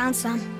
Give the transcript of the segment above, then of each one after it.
Found some.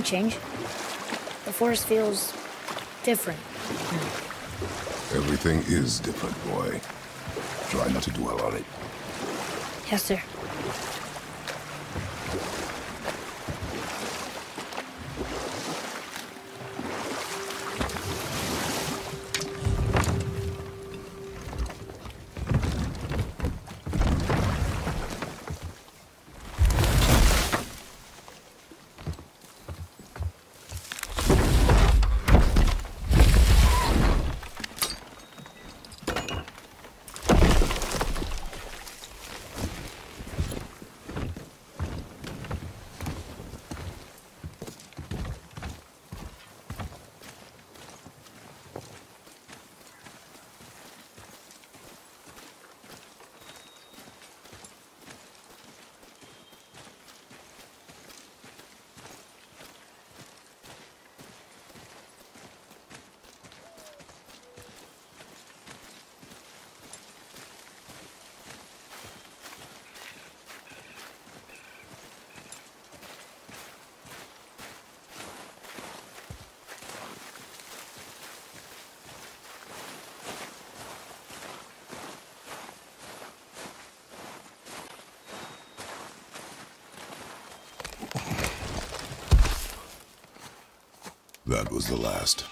Change? The forest feels different. Everything is different, boy. Try not to dwell on it. Yes, sir. That was the last.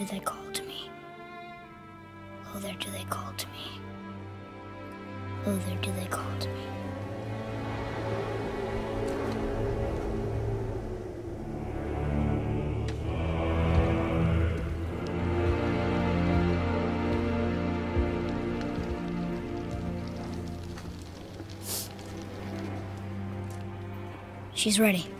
Do they call to me. There do they call to me. There do they call to me. She's ready.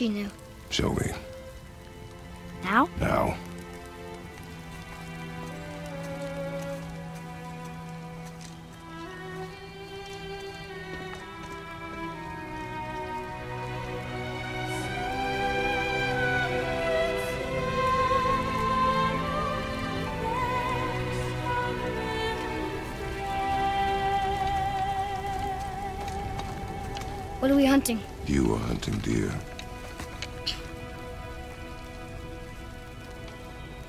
She knew. Show me. Now? Now. What are we hunting? You are hunting deer.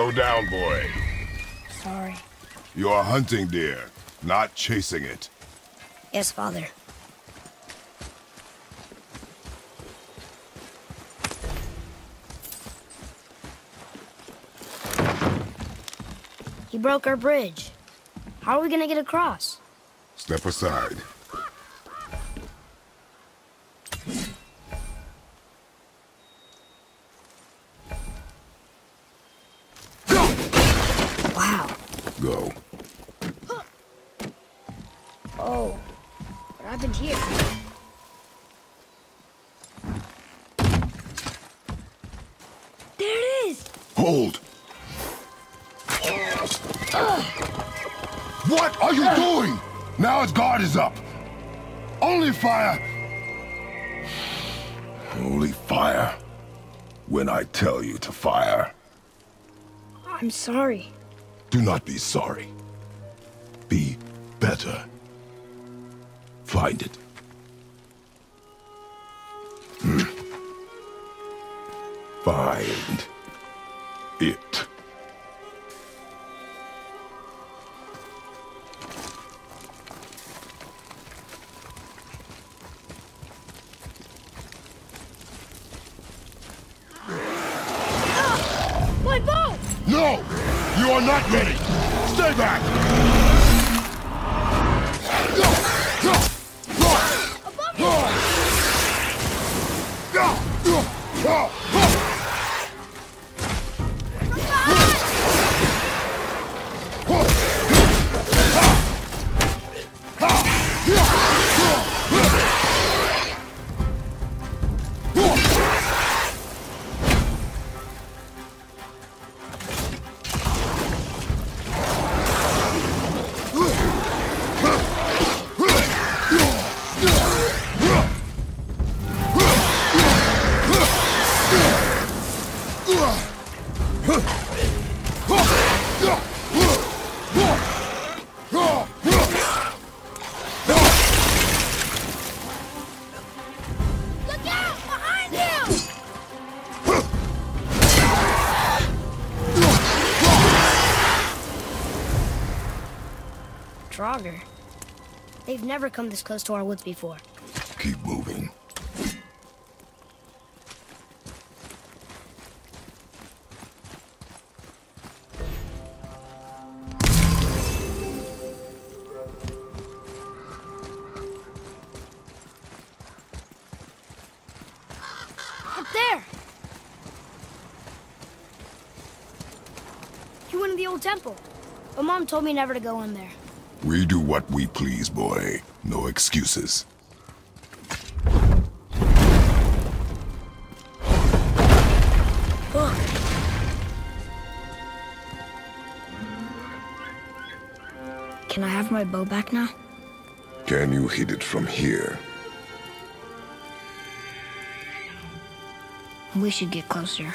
Slow down, boy. Sorry. You are hunting deer, not chasing it. Yes, Father. He broke our bridge. How are we gonna get across? Step aside. Oh, what happened here? There it is! Hold! What are you doing? Now his guard is up. Only fire. Only fire. When I tell you to fire. I'm sorry. Do not be sorry. Be better. Find it. Hmm. Find it. My boat! No! You are not ready! Stay back! Never come this close to our woods before. Keep moving. Up there! You went in the old temple. But Mom told me never to go in there. We do what we please, boy. No excuses. Look. Can I have my bow back now? Can you hit it from here? We should get closer.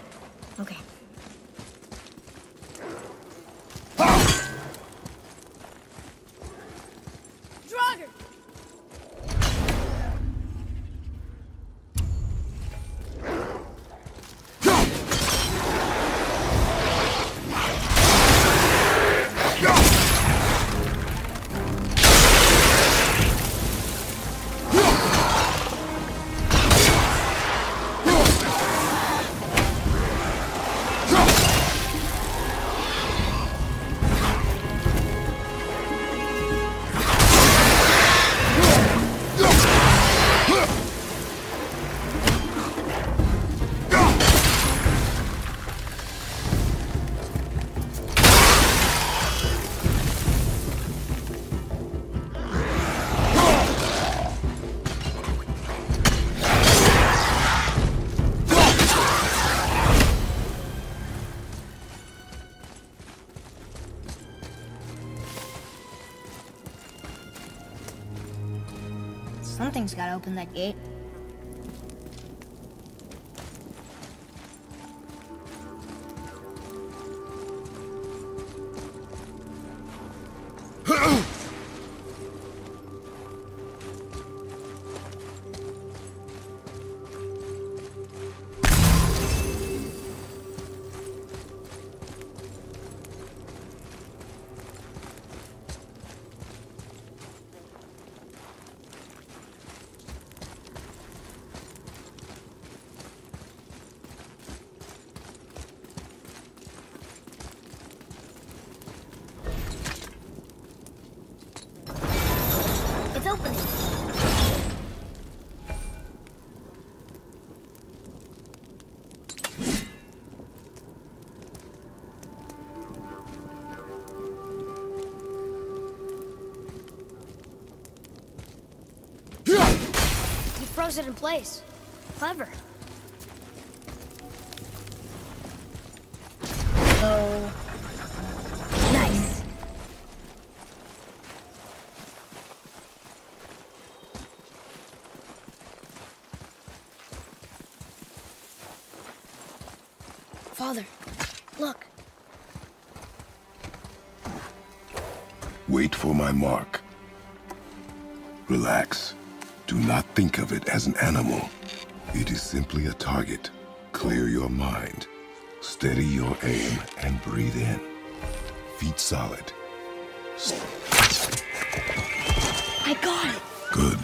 Something's gotta open that gate. opening. You froze it in place. Clever. Wait for my mark. Relax. Do not think of it as an animal. It is simply a target. Clear your mind. Steady your aim and breathe in. Feet solid. I got it. Good.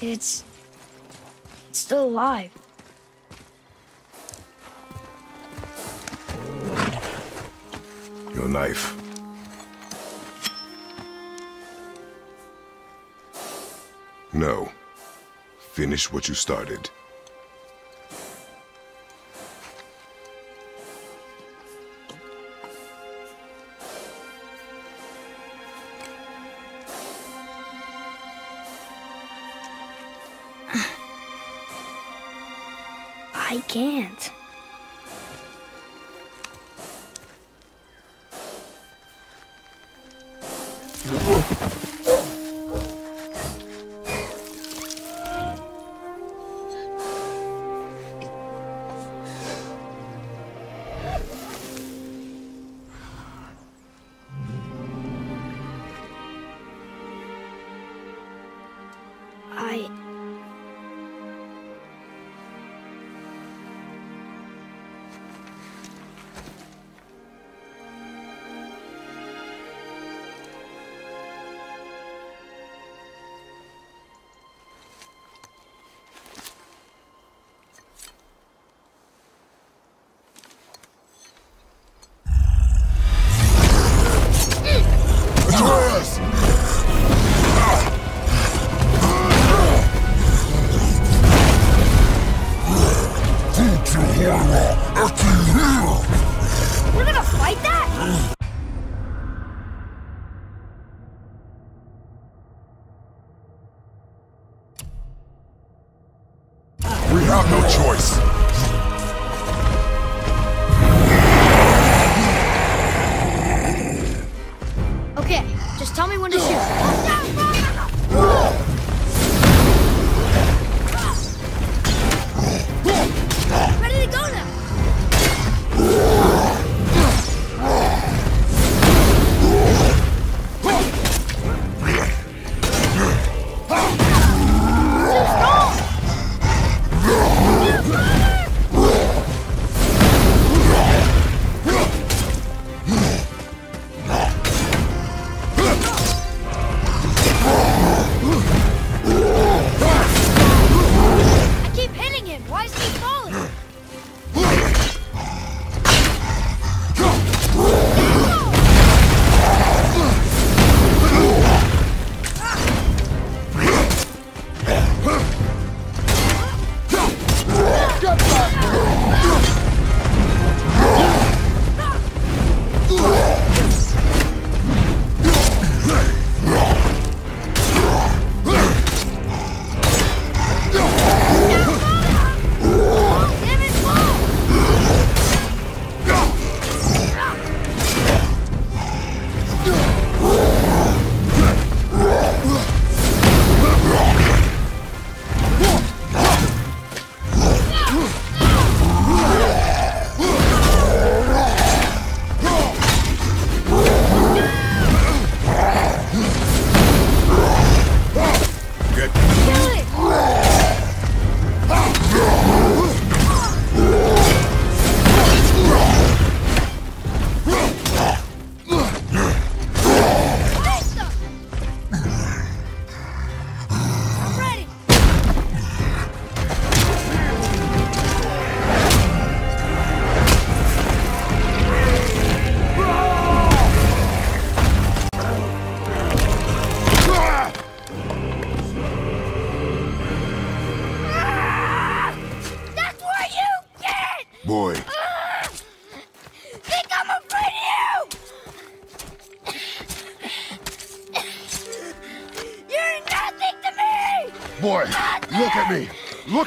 It's... It's still alive. Knife. No. Finish what you started. I... have no choice. Okay, just tell me when to shoot.